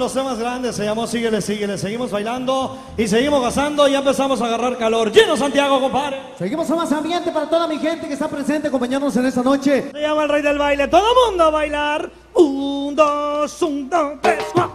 más grande se llamó Síguele, Síguele. Seguimos bailando y seguimos gozando y ya empezamos a agarrar calor. Lleno Santiago, compadre. Seguimos a más ambiente para toda mi gente que está presente acompañándonos en esta noche. Se llama el rey del baile. Todo mundo a bailar. Un, dos, un, dos, tres, cuatro.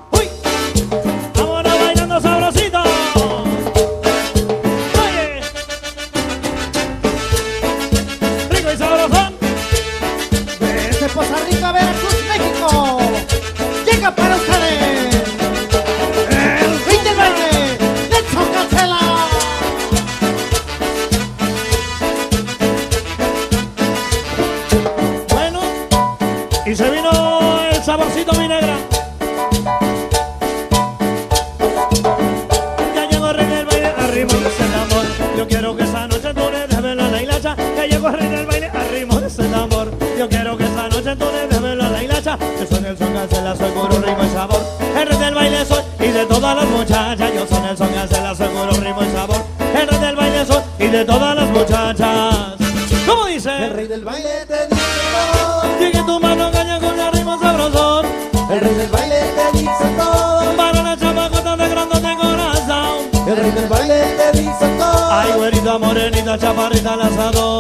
Morenita, chaparrita, adoro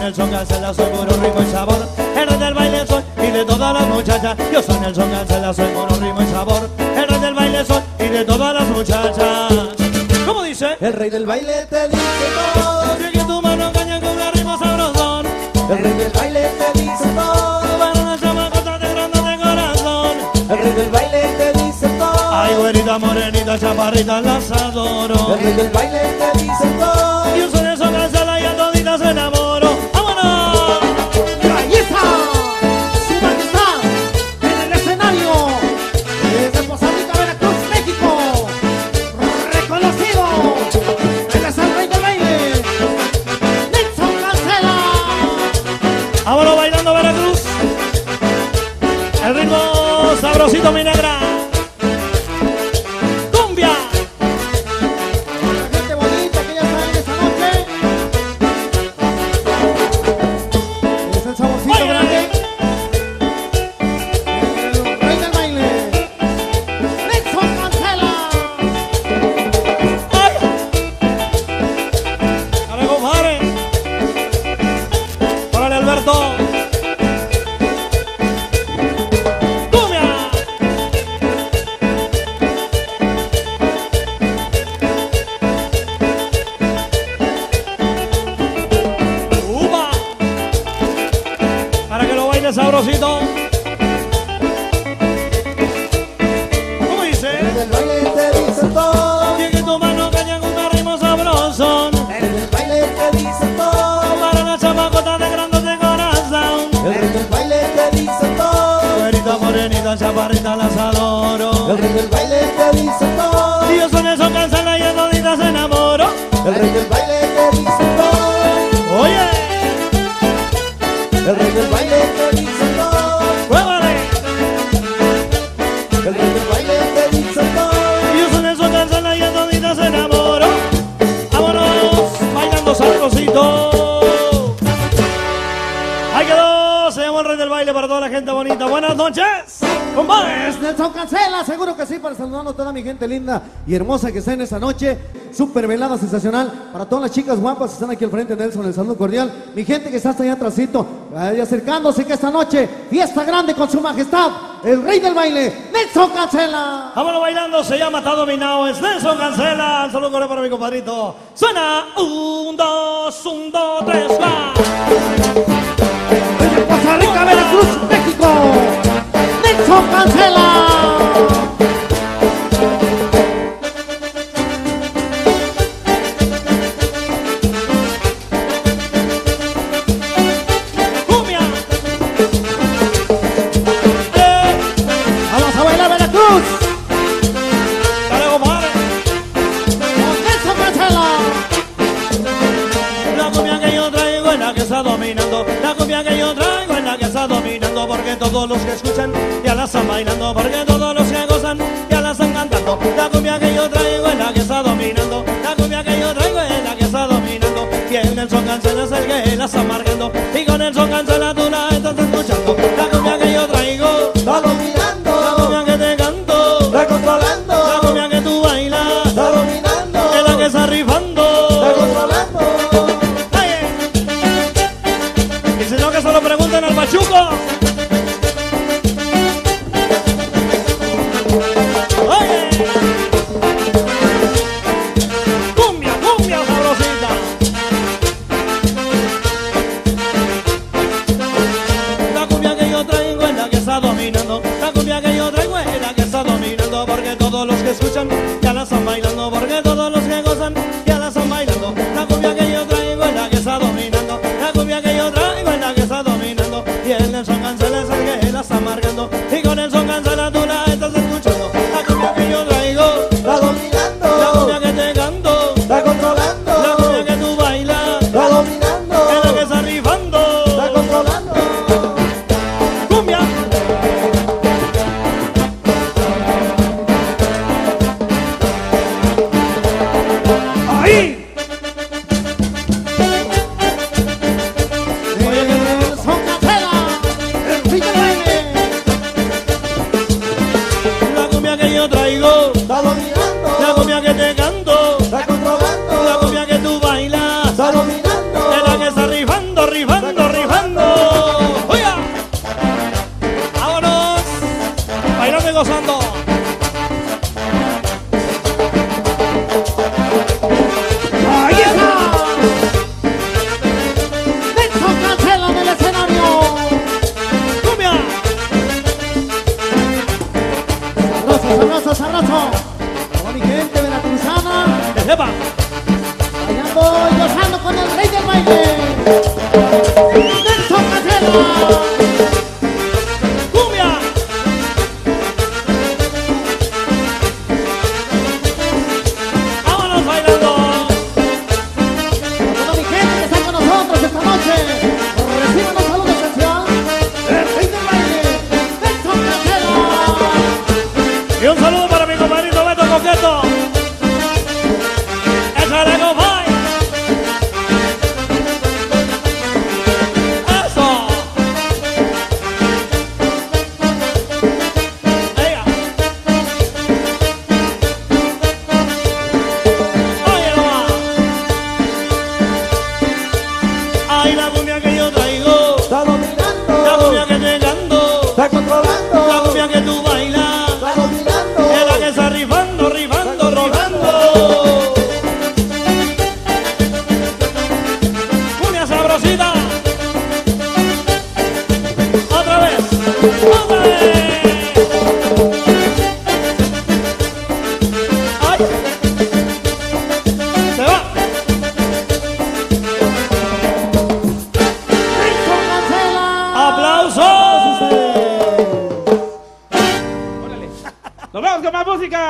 soy Nelson Cancela, soy puro ritmo y sabor. El rey del baile soy y de todas las muchachas. Yo soy Nelson Cancela, soy puro ritmo y sabor. El rey del baile soy y de todas las muchachas. ¿Cómo dice? El rey del baile te dice todo. Llegue tu mano caña con un ritmo sabrosón. El rey del baile te dice todo. Para una chamacota de grande de corazón. El rey del baile te dice todo. Ay, güerita, morenita, chaparrita, las adoro. El rey del baile te sabrosito, mi. Rey del baile para toda la gente bonita. Buenas noches, compadres. Es Nelson Cancela, seguro que sí, para saludando a toda mi gente linda y hermosa que está en esta noche. Super velada, sensacional. Para todas las chicas guapas que están aquí al frente, Nelson, el saludo cordial. Mi gente que está hasta allá atrásito, acercándose que esta noche, fiesta grande con su majestad, el rey del baile, Nelson Cancela. Vámonos bailando, se llama Está Dominado, es Nelson Cancela. Un saludo cordial para mi compadrito. Suena, un, dos, un, dos, tres, va. Costa Rica, Veracruz, México, Nelson Cancela. todos los que escuchan ya la están bailando, porque todos los que gozan ya la están cantando. La cumbia que yo traigo es la que está dominando, la cumbia que yo traigo es la que está dominando. Y el Nelson Cancela es el que la está marcando, y con Nelson Cancela tú la estás escuchando. La cumbia que yo traigo está dominando, la cumbia que te canto está controlando, la cumbia que tú bailas está dominando, es la que está rifando, está controlando. ¡Ay! Y si no que se lo pregunten al machuco.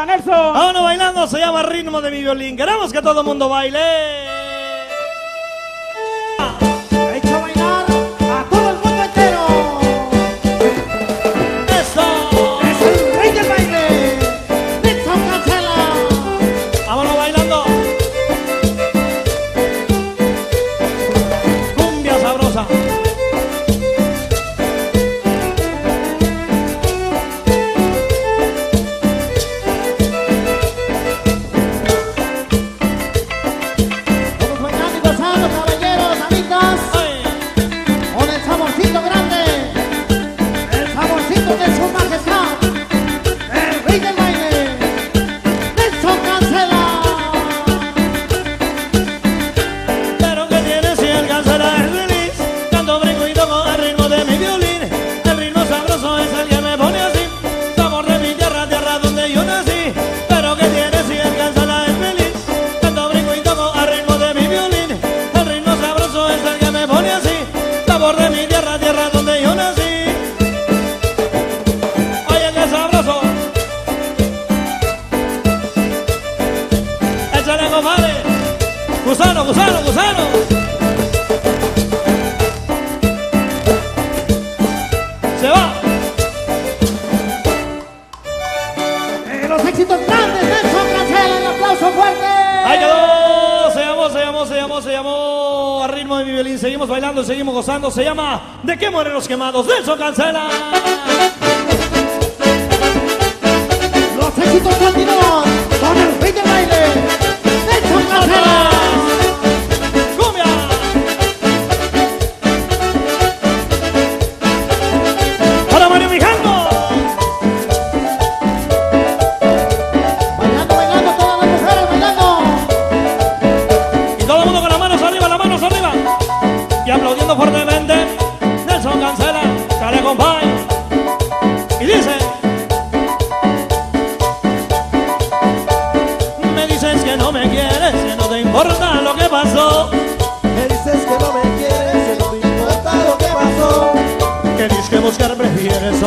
Nelson. A bailando se llama ritmo de mi violín. Queremos que todo mundo baile. gusano, gusano, gusano. Se va. Eh, los éxitos grandes, Nelson Cancel, el aplauso fuerte. Ahí quedó. Se llamó, se llamó, se llamó, se llamó. A ritmo de mi violín, seguimos bailando, seguimos gozando. Se llama ¿De qué mueren los quemados? Nelson Cancela. Los éxitos latinos.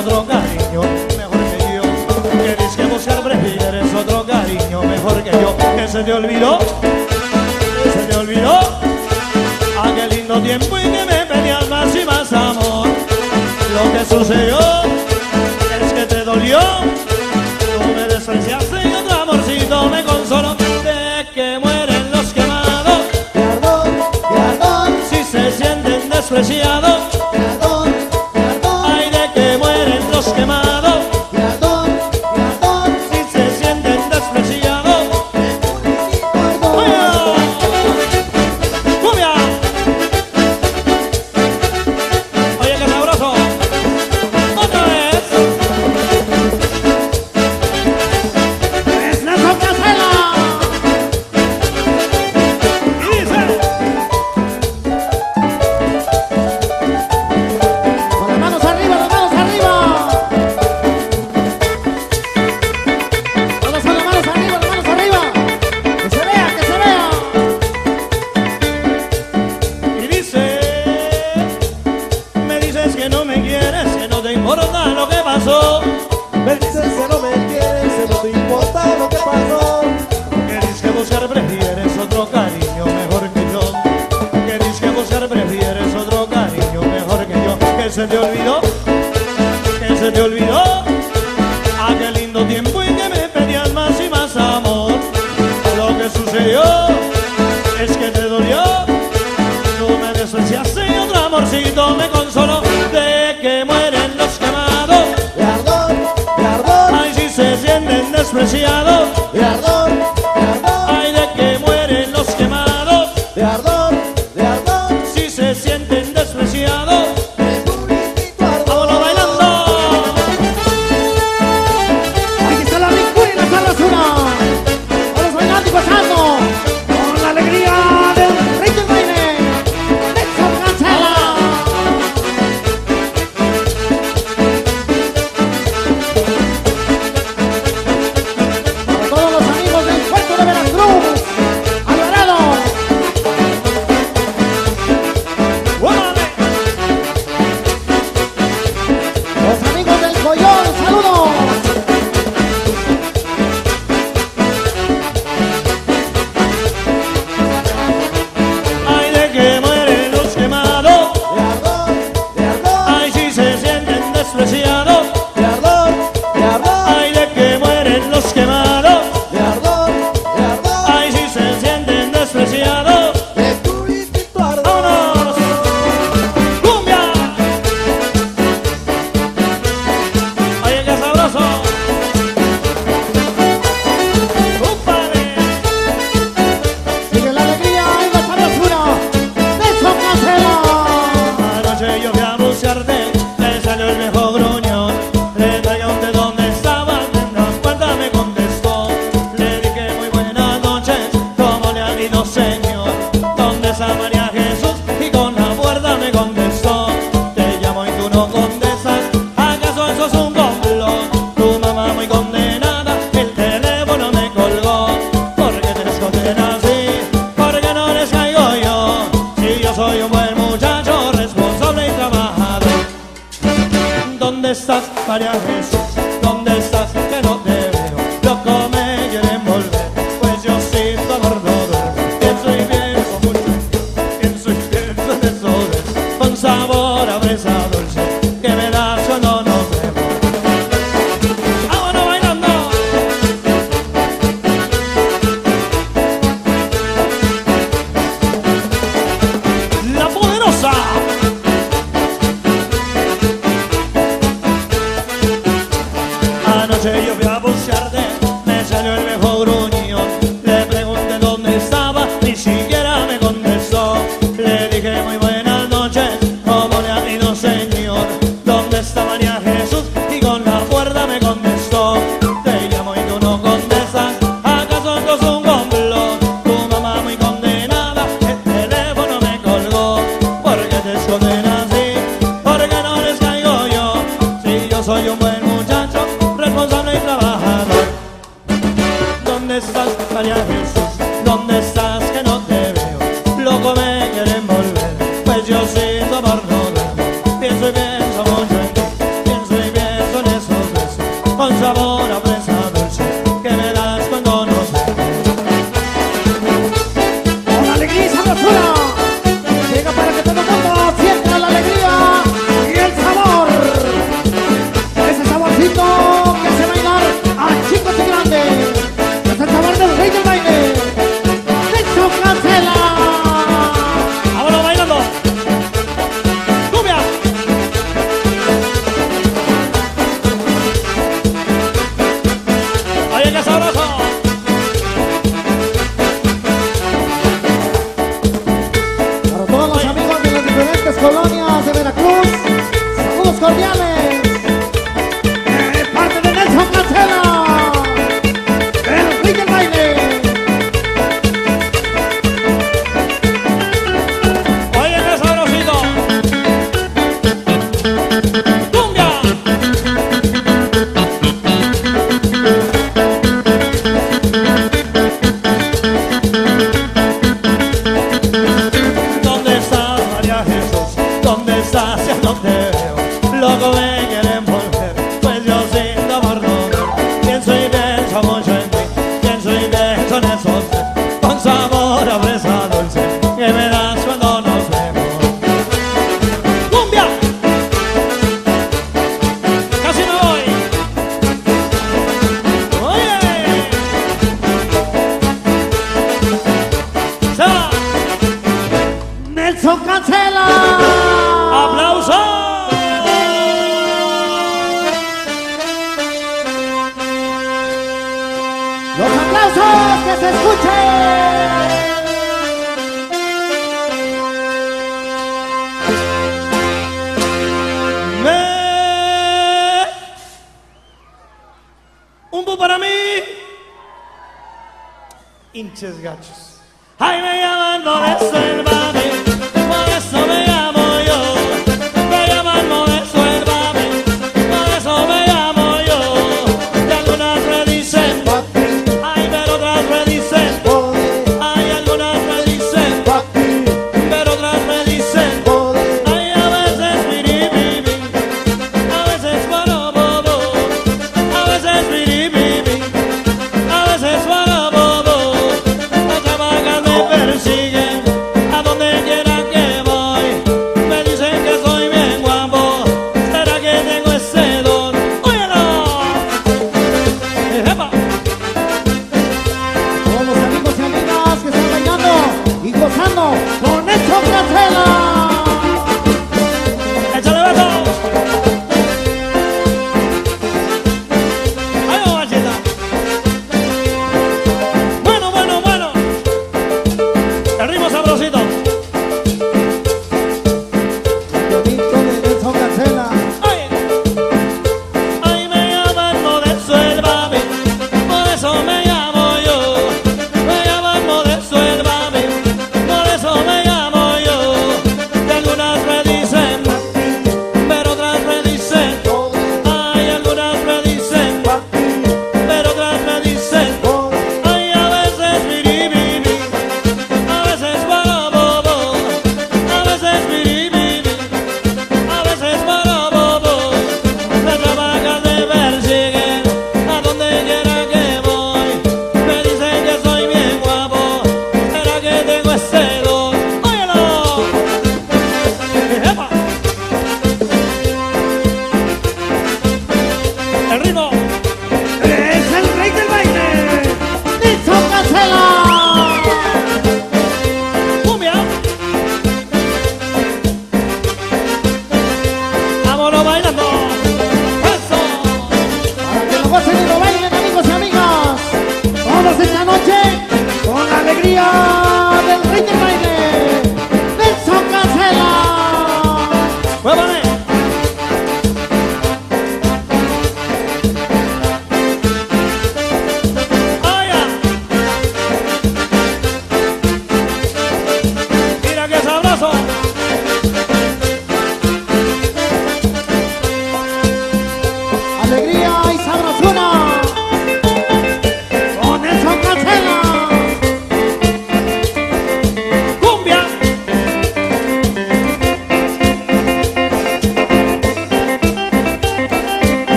otro cariño mejor que yo. Que dices que vos eres otro cariño mejor que yo. Que se te olvidó, que se te olvidó. Ah, Aquel lindo tiempo y que me pedías más y más amor. Lo que sucedió es que te dolió.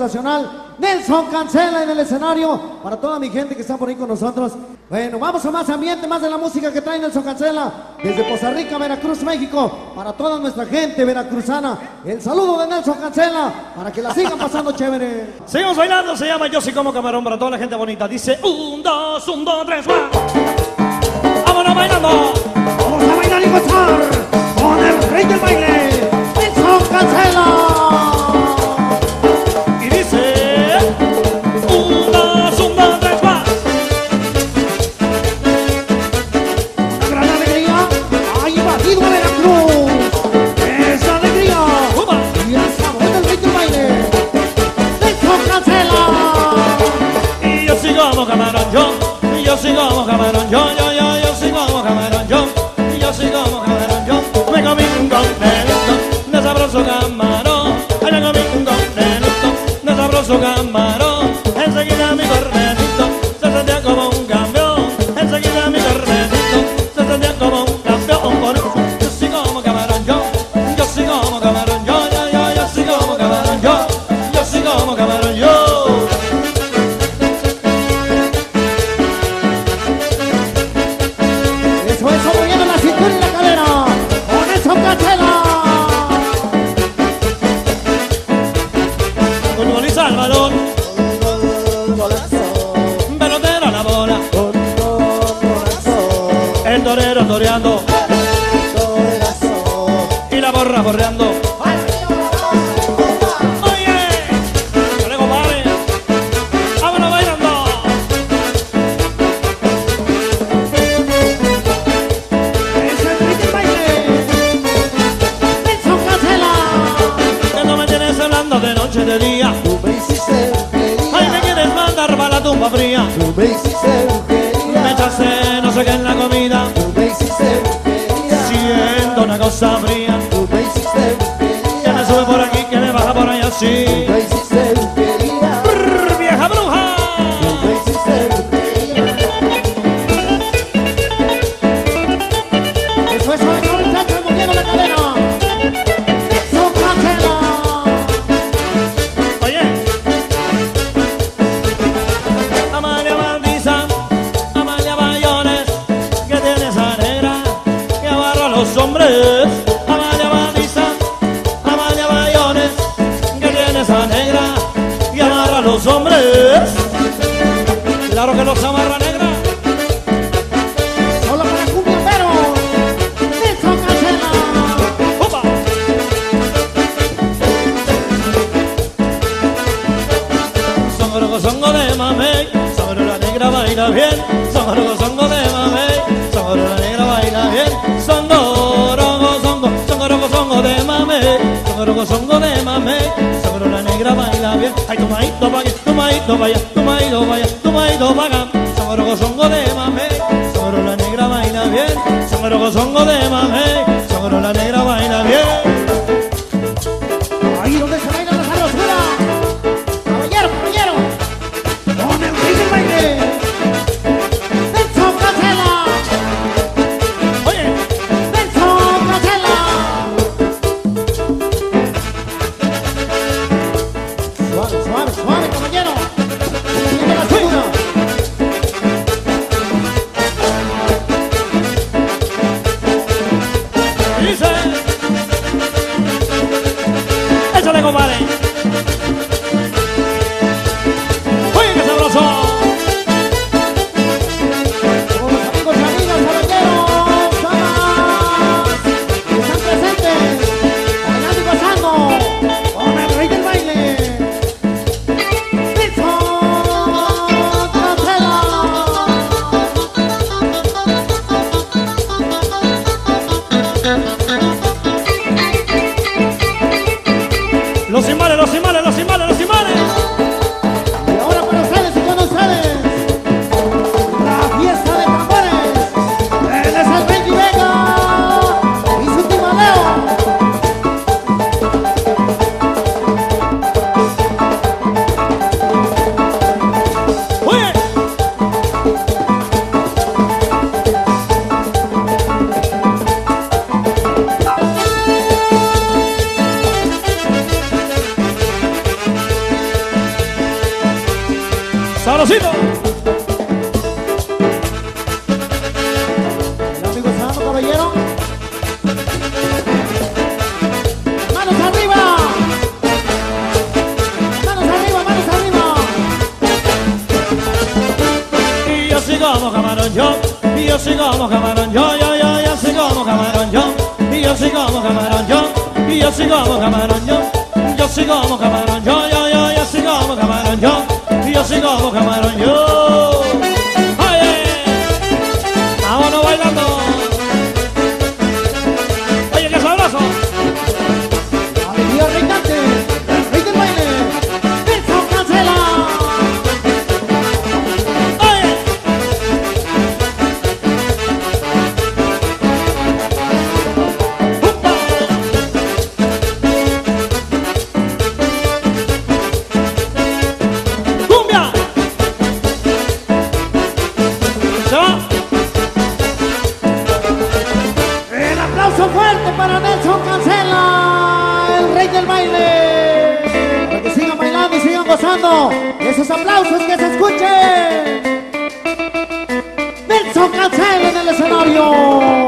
sensacional Nelson Cancela en el escenario. Para toda mi gente que está por ahí con nosotros. Bueno, vamos a más ambiente, más de la música que trae Nelson Cancela desde Costa Rica, Veracruz, México. Para toda nuestra gente veracruzana, el saludo de Nelson Cancela para que la sigan pasando chévere. Seguimos bailando, se llama Yo soy como camarón para toda la gente bonita. Dice un, dos, un, dos, tres, cuatro. ¡Vámonos bailando! basic seven. Eh? edo bagan, zagoroko zongo dema fondo. Esos aplausos que se escuchen. Nelson Cancel en el escenario.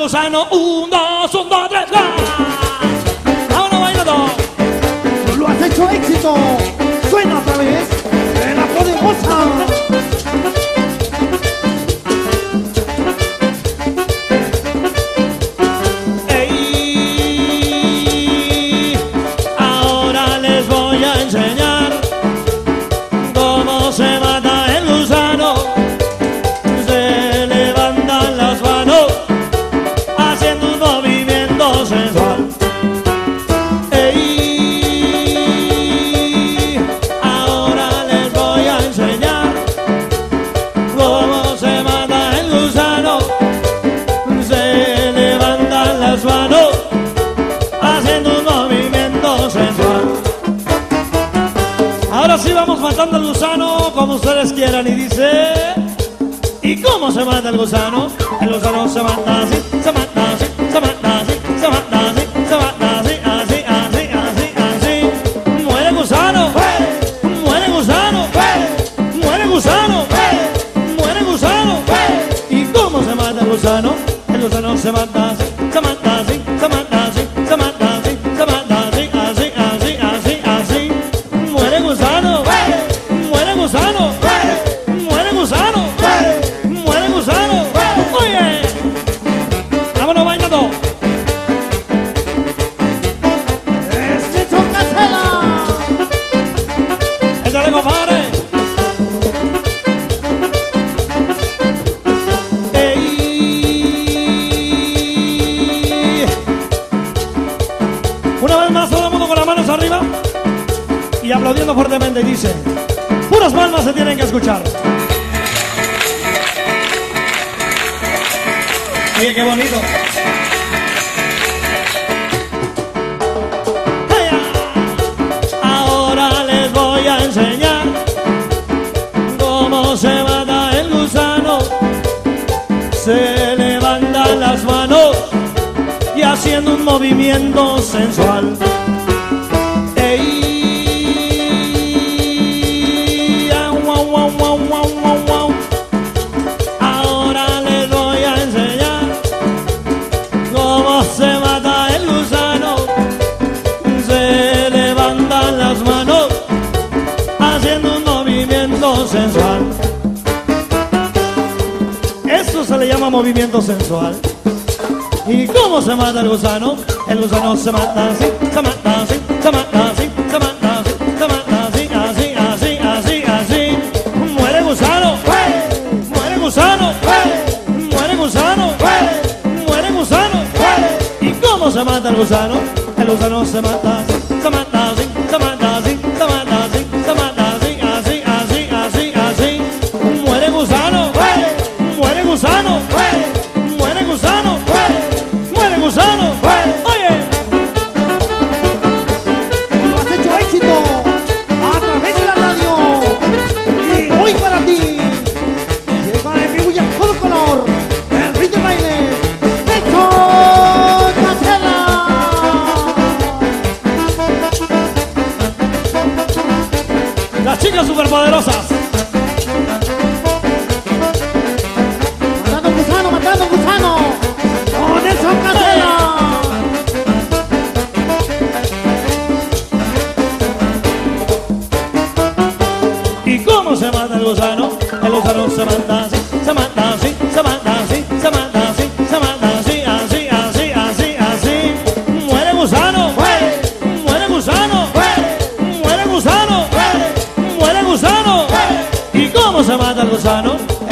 Lozano. Un, dos, un, dos, tres. movimiento sensual. ¿Y cómo se mata el gusano? El gusano se mata así, se mata así, se mata así, se mata así, se mata así, así, así, así, así. Muere gusano, muere gusano, muere gusano, muere gusano. ¿Y cómo se mata el gusano? El gusano se mata así.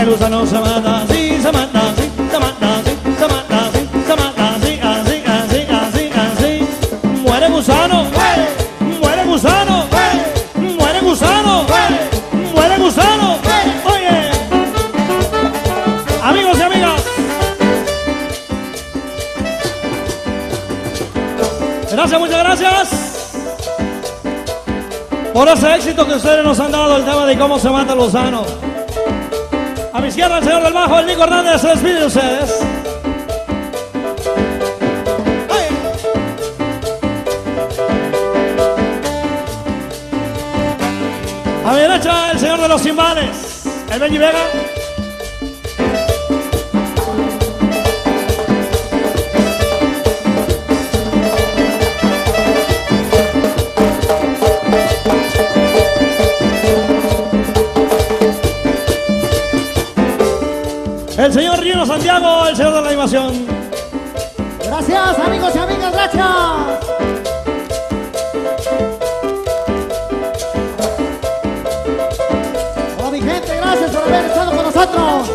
Gusano? Se mata así, se mata así, se mata así, se mata así, se mata así, así, así, así, así. Muere gusano, muere gusano, muere gusano, muere gusano. Oye, amigos y amigas, gracias, muchas gracias por ese éxito que ustedes nos han dado el tema de cómo se mata el gusano. A mi izquierda el señor del bajo, el Nico Hernández, se despide de ustedes. A mi derecha, el señor de los cimbales, el Benji Vega. Gracias por haber estado con nosotros.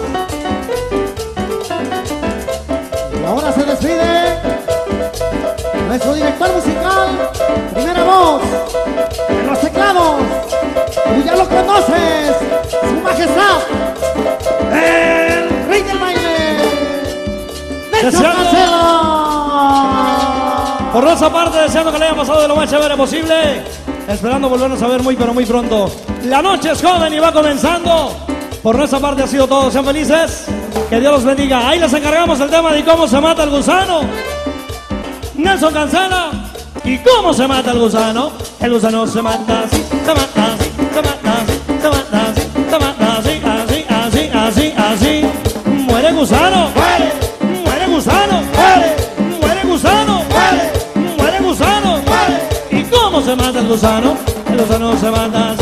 Y ahora se despide nuestro director musical, primera voz, en los teclados. Tú ya lo conoces, su majestad, el rey del baile. Nelson Cancela. Por nuestra parte, deseando que le haya pasado de lo más chévere posible. Esperando volvernos a ver muy, pero muy pronto. La noche es joven y va comenzando. Por nuestra parte ha sido todo. Sean felices. Que Dios los bendiga. Ahí les encargamos el tema de cómo se mata el gusano. Nelson Cancela. ¿Y cómo se mata el gusano? El gusano se mata así, se mata así, se mata así, se mata así, se mata así, así, así, así, así. Muere gusano, muere, muere gusano, muere, muere gusano, muere, muere gusano, muere. ¿Y cómo se mata el gusano? El gusano se mata.